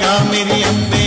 गा मेरी अम्बे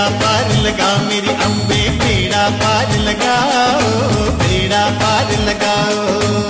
बेड़ा पार लगा मेरी अम्बे बेड़ा पार लगाओ बेड़ा पार लगाओ